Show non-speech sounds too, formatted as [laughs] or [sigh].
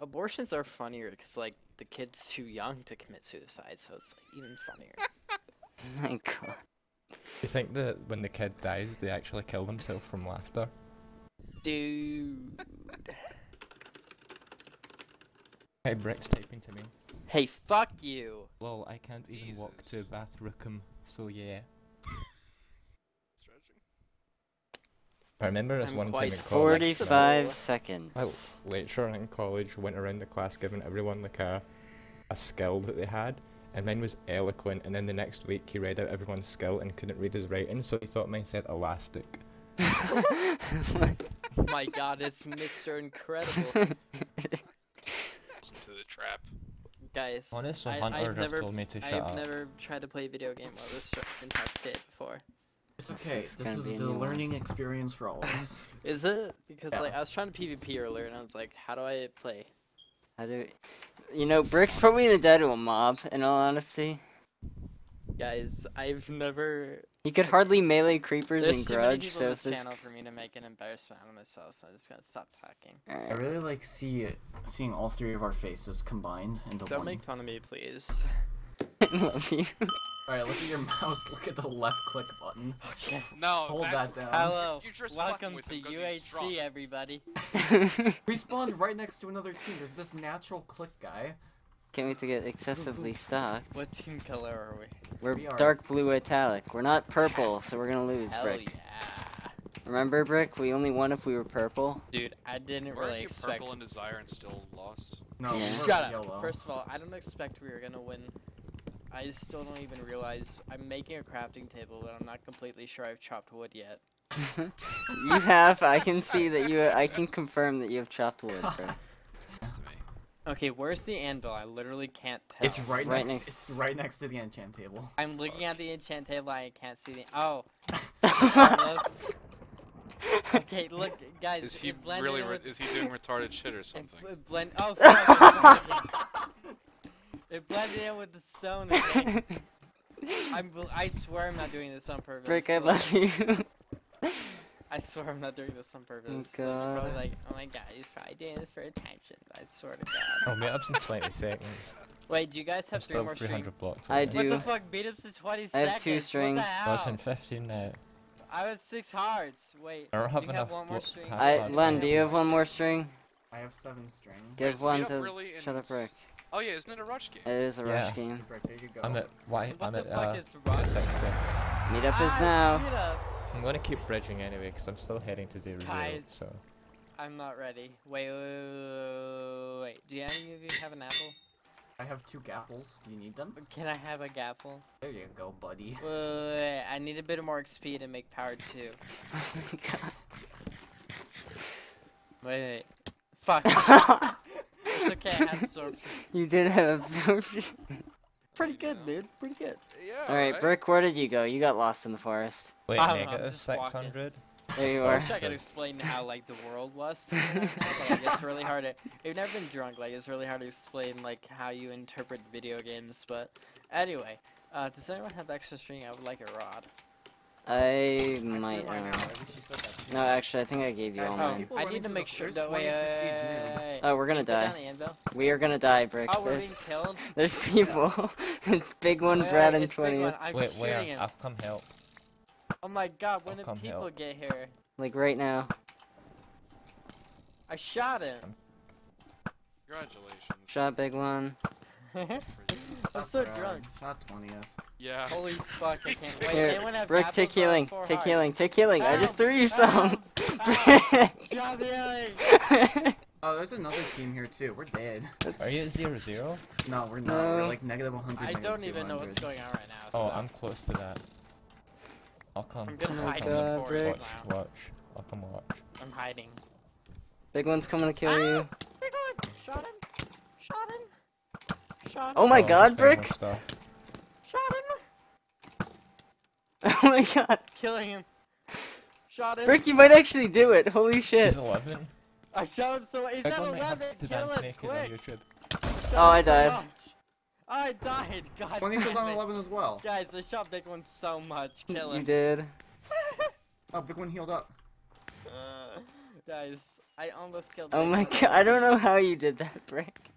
abortions are funnier because like the kid's too young to commit suicide, so it's like, even funnier. [laughs] My god. You think that when the kid dies, they actually kill themselves from laughter? Dude. [laughs] Hey, Brick's typing to me. Hey, fuck you. Lol, I can't even walk to Jesus. Bathrookham, so yeah. I remember this I'm one time in college. 45 Well, seconds. My lecturer in college went around the class giving everyone like a, a skill that they had, and mine was eloquent. And then the next week he read out everyone's skill and couldn't read his writing, so he thought mine said elastic. [laughs] My god, it's Mr. Incredible. Into the trap. Guys, Honestly, I, Hunter I've just never, told me to shut I've up. never tried to play a video game while this intoxicated before. It's This okay. is This gonna is a a new one. learning experience for all of us. [laughs] Is it? Because Yeah. like I was trying to PvP earlier and I was like, how do I play? How do you know, Brick's probably gonna die to a mob, in all honesty. Guys, I've never. He could hardly melee creepers There's in too Grudge, people so on if this this. channel for me to make an embarrassment out of myself, so I'm just gonna stop talking. I really like see seeing all three of our faces combined into Don't one. make fun of me, please. [laughs] Love you. All right, look at your [laughs] mouse. Look at the left click button. Oh, okay. No, Hold that down. Hello. You're just fucking Welcome to him 'cause he's drunk. UHC, everybody. [laughs] We spawned right next to another team. There's this natural click guy. Can't wait to get excessively stocked. What team color are we? We're We are- dark blue italic. We're not purple, so we're gonna lose, Hell Brick. yeah. Remember, Brick? We only won if we were purple. Dude, I didn't Weren't really you expect. purple and desire and still lost? No, Yeah. Shut up. yellow. First of all, I don't expect we were gonna win. I still don't even realize I'm making a crafting table, but I'm not completely sure I've chopped wood yet. [laughs] you have. I can see that you. I can confirm that you have chopped wood, Brick. It's to me. Okay, where's the anvil? I literally can't tell. It's right, Right next. next- It's right next to the enchant table. I'm looking at the enchant table. I can't see the. Oh. [laughs] Okay, look, guys. Is he it really? Re- with- is he doing retarded shit or something? blend. Oh, fuck, [laughs] it blended- in with the stone. Again. [laughs] I'm. I swear I'm not doing this on purpose. Brick, I like- love you. [laughs] I swear I'm not doing this on purpose. Oh, like, you're God. probably like, oh my god, he's probably doing this for attention. I swear to God. I'll meet up in 20 seconds. Wait, do you guys I'm have three still more string? 300 blocks. I do. What the fuck? Beat ups to 20 seconds. I seconds. have two strings. string. the Well, it's in 15 now. I have six hearts. Wait. I don't have enough have one more blo- string. I, Len, do you have one more string? I have seven string. Give is one to. really Shut up, s- Rick. Oh yeah, isn't it a rush game? It is a Yeah. rush game. Brick, there you go. I'm at why? What I'm the at fuck? uh, It's rush? 260. Meetup Ah, is it's now. meetup. I'm gonna keep bridging anyway because I'm still heading to zero zero. Guys. So I'm not ready. Wait, wait, wait, wait, wait. Do any of you have an apple? I have two gapples. Do you need them? Can I have a gapple? There you go, buddy. Wait, wait, wait. I need a bit of more XP to make power two. Oh my god. Wait, wait. Fuck. [laughs] it's okay. I have absorption. you did have absorption. [laughs] Pretty good, dude. Pretty good. Yeah. Alright, right? Brick, where did you go? You got lost in the forest. wait, I don't know, I'm negative just walking. 600. There you Oh, I are. wish I could explain how like the world was. to me right now, but, like, it's really hard to. If you've never been drunk, like it's really hard to explain like how you interpret video games. But anyway, uh, does anyone have extra string? I would like a rod. I I might. feel right now, I wish you said that too. no, actually, I think I gave you all mine. I need to make sure. that way, prestige. Oh, we're gonna Can you put down die. We are gonna die, Brick. Oh, we're There's, being killed. [laughs] there's people. [laughs] it's Big One, Wait, Brad, wait, and 20. one. I'm Wait, where? him. I've come help. Oh my god, when I'll did people help. get here? Like right now. I shot him. Congratulations. Shot Big One. [laughs] I'm so drunk. Shot 20th. Yeah. Holy fuck, I can't wait. Here, anyone have Brick, take Oh, healing. Take hearts. healing. Take healing. I just threw you ow, some. ow. Stop [laughs] healing. [laughs] Oh, there's another team here too. We're dead. Are you at zero zero? No, we're not. No. We're like negative 100. I don't even know what's going on right now. Oh, so I'm close to that. I'll come. I'm gonna Oh my hide in the Watch, forest Brick. now. watch. I'll come watch. I'm hiding. Big One's coming to kill ah! you. Big one! Shot him! Shot him! Shot him! Oh my Oh, god, there's Brick! more Stuff. Shot him! [laughs] Oh my god. Killing him! Shot him! Brick, you might actually do it. Holy shit. He's 11. I shot him so he's Big at one might have 11! to Kill dance him quick! Oh, I him so died. I died! God 20th is damn on 11 as well. Guys, I shot Big One so much. Kill You did. [laughs] Oh, big one healed up. Uh, Guys, I almost killed. Oh my god, I don't know how you did that, Brick.